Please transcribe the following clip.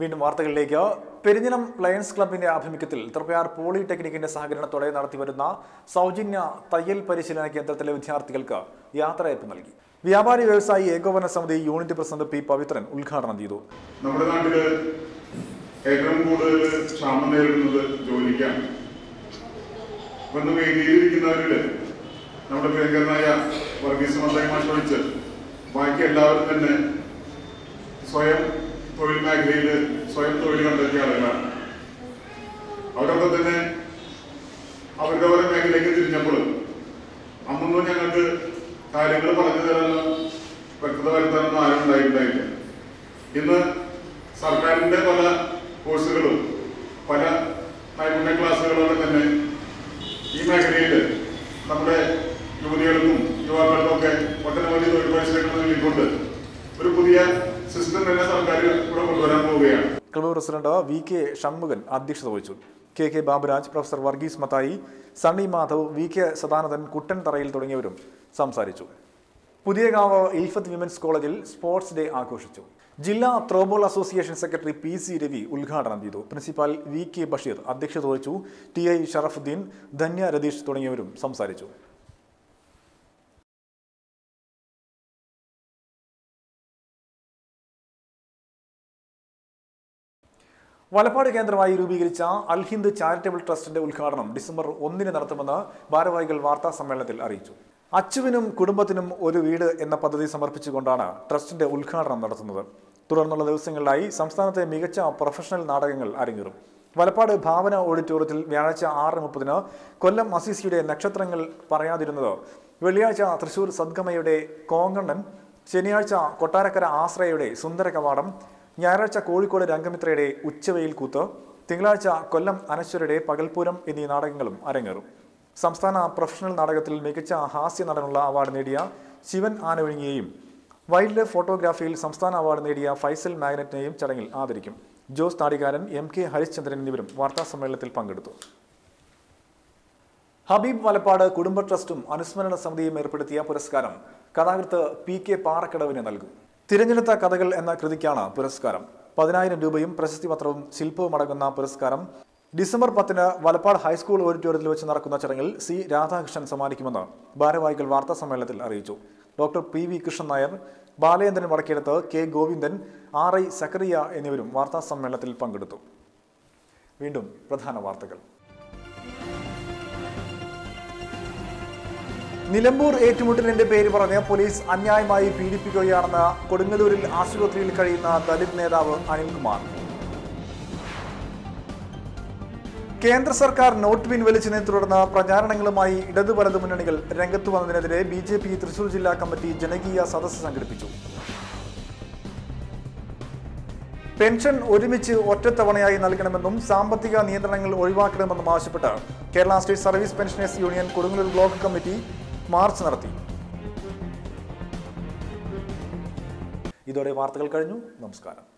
വീണ്ടും വാർത്തകളിലേക്ക്. പെരിഞ്ഞനം ലയൺസ് ക്ലബിന്റെ ആഭിമുഖ്യത്തിൽ തൃപ്പയാർ പോളിടെക്നിക്കിന്റെ സഹകരണത്തോടെ നടത്തിവരുന്ന സൗജന്യ തയ്യൽ പരിശീലന കേന്ദ്രത്തിലെ വിദ്യാർത്ഥികൾക്ക് യാത്രയപ്പ് നൽകി. വ്യാപാരി വ്യവസായി ഏകോപന സമിതി യൂണിറ്റ് പ്രസിഡന്റ് പി പവിത്രൻ ഉദ്ഘാടനം ചെയ്തു. നമ്മുടെ നാട്ടിൽ ഏറ്റവും കൂടുതൽ ക്ഷാമം നേരിടുന്നത് ജോലിക്കാണ്. വന്ന് വേദിയിലിരിക്കുന്നവരിൽ നമ്മുടെ പ്രിയങ്കരനായ വർഗീസ് മന്ത്രിമാർ മാഷ് ബാക്കി എല്ലാവരും തന്നെ സ്വയം തൊഴിൽ മേഖലയിൽ സ്വയം തൊഴിൽ കണ്ടെത്തിയ ആളുകളാണ്. അവരൊക്കെ തന്നെ അവരുടെ ഓരോ മേഖലയിലേക്ക് തിരിഞ്ഞപ്പോൾ അന്നൊന്നും ഞങ്ങൾക്ക് കാര്യങ്ങൾ പറഞ്ഞു തരാനോ വ്യക്തത വരുത്താനൊന്നും ആരും ഉണ്ടായിട്ടുണ്ടായില്ല ഇന്ന് സർക്കാരിന്റെ പല കോഴ്സുകളും പല നൈപുണ്യ ക്ലാസ്സുകളോടെ തന്നെ ഈ മേഖലയിൽ നമ്മുടെ യുവതികൾക്കും യുവാക്കൾക്കും ഒക്കെ ഒട്ടനവധി തൊഴിൽ പരിശീലനങ്ങൾ നൽകിക്കൊണ്ട് ഒരു പുതിയ സിസ്റ്റം പോവുകയാണ്. പ്രസിഡന്റ് വി കെ ഷൺമുഖൻ അധ്യക്ഷത വഹിച്ചു. K K Baburaj professor Varghese Mathai Sunny Madhav V K Sadanandan Kuttan Tharayil തുടങ്ങിയവരും സംസാരിച്ചു. പുതിയകാവ് ഇൽഫത്ത് വിമൻസ് കോളേജിൽ സ്പോർട്സ് ഡേ ആഘോഷിച്ചു. ജില്ലാ throwball association secretary P C Ravi ഉദ്ഘാടനം ചെയ്തു. പ്രിൻസിപ്പാൽ വി കെ ബഷീർ അധ്യക്ഷത വഹിച്ചു. ടി ഐ ഷറഫുദ്ദീൻ ധന്യ രതീഷ് തുടങ്ങിയവരും സംസാരിച്ചു. വലപ്പാട് കേന്ദ്രമായി രൂപീകരിച്ച അൽ ഹിന്ദ് ചാരിറ്റബിൾ ട്രസ്റ്റിന്റെ ഉദ്ഘാടനം ഡിസംബർ ഒന്നിന് നടത്തുമെന്ന് ഭാരവാഹികൾ വാർത്താ സമ്മേളനത്തിൽ അറിയിച്ചു. അച്ചുവിനും കുടുംബത്തിനും ഒരു വീട് എന്ന പദ്ധതി സമർപ്പിച്ചുകൊണ്ടാണ് ട്രസ്റ്റിന്റെ ഉദ്ഘാടനം നടത്തുന്നത്. തുടർന്നുള്ള ദിവസങ്ങളിലായി സംസ്ഥാനത്തെ മികച്ച പ്രൊഫഷണൽ നാടകങ്ങൾ അരങ്ങേറും. വലപ്പാട് ഭാവന ഓഡിറ്റോറിയത്തിൽ വ്യാഴാഴ്ച ആറ് മുപ്പതിന് കൊല്ലം അസീസിയുടെ നക്ഷത്രങ്ങൾ പറയാതിരുന്നത് വെള്ളിയാഴ്ച തൃശൂർ സദ്ഗമയുടെ കോങ്കണ്ണൻ ശനിയാഴ്ച കൊട്ടാരക്കര ആശ്രയയുടെ സുന്ദര കവാടം ഞായറാഴ്ച കോഴിക്കോട് രംഗമിത്രയുടെ ഉച്ചവെയിൽ കൂത്ത് തിങ്കളാഴ്ച കൊല്ലം അനശ്വരയുടെ പകൽപൂരം എന്നീ നാടകങ്ങളും അരങ്ങേറും. സംസ്ഥാന പ്രൊഫഷണൽ നാടകത്തിൽ മികച്ച ഹാസ്യ നടനുള്ള അവാർഡ് നേടിയ ശിവൻ ആനവിഴുങ്ങിയെയും വൈൽഡ് ലൈഫ് ഫോട്ടോഗ്രാഫിയിൽ സംസ്ഥാന അവാർഡ് നേടിയ ഫൈസൽ മാഗ്നറ്റിനെയും ചടങ്ങിൽ ആദരിക്കും. ജോസ് താടികാരൻ എം കെ ഹരിശ്ചന്ദ്രൻ എന്നിവരും വാർത്താ സമ്മേളനത്തിൽ പങ്കെടുത്തു. ഹബീബ് വലപ്പാട് കുടുംബ ട്രസ്റ്റും അനുസ്മരണ സമിതിയും ഏർപ്പെടുത്തിയ പുരസ്കാരം കഥാകൃത്ത് പി കെ പാറക്കടവിന് നൽകും. തിരഞ്ഞെടുത്ത കഥകൾ എന്ന കൃതിക്കാണ് പുരസ്കാരം. പതിനായിരം രൂപയും പ്രശസ്തി പത്രവും ശില്പവും അടങ്ങുന്ന പുരസ്കാരം ഡിസംബർ പത്തിന് വലപ്പാട് ഹൈസ്കൂൾ ഓഡിറ്റോറിയത്തിൽ വെച്ച് നടക്കുന്ന ചടങ്ങിൽ സി രാധാകൃഷ്ണൻ സമ്മാനിക്കുമെന്ന് ഭാരവാഹികൾ വാർത്താ സമ്മേളനത്തിൽ അറിയിച്ചു. Doctor P V Krishnan Nair Balendran Vadakkedath K Govindan R I Zacharia എന്നിവരും വാർത്താ സമ്മേളനത്തിൽ പങ്കെടുത്തു. വീണ്ടും പ്രധാന വാർത്തകൾ. നിലമ്പൂർ ഏറ്റുമുട്ടലിന്റെ പേര് പറഞ്ഞ് പോലീസ് അന്യായമായി പീഡിപ്പിക്കുകയാണെന്ന് കൊടുങ്ങല്ലൂരിൽ ആശുപത്രിയിൽ കഴിയുന്ന ദലിത് നേതാവ് അനിൽകുമാർ. കേന്ദ്ര സർക്കാർ നോട്ട് പിൻവലിച്ചതിനെ തുടർന്ന് പ്രചാരണങ്ങളുമായി ഇടതു വലതു മുന്നണികൾ രംഗത്തു വന്നതിനെതിരെ ബി ജെ പി തൃശൂർ ജില്ലാ കമ്മിറ്റി ജനകീയ സദസ്സ് സംഘടിപ്പിച്ചു. പെൻഷൻ ഒരുമിച്ച് ഒറ്റത്തവണയായി നൽകണമെന്നും സാമ്പത്തിക നിയന്ത്രണങ്ങൾ ഒഴിവാക്കണമെന്നും ആവശ്യപ്പെട്ട് Kerala state service pensioners union Kodungallur block committee march നടത്തി. ഇതോടെ വാർത്തകൾ കഴിഞ്ഞു. നമസ്കാരം.